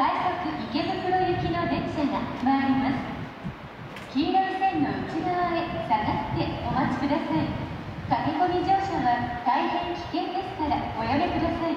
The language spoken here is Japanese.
快速池袋行きの電車が参ります。黄色い線の内側へ下がってお待ちください。駆け込み乗車は大変危険ですからおやめください。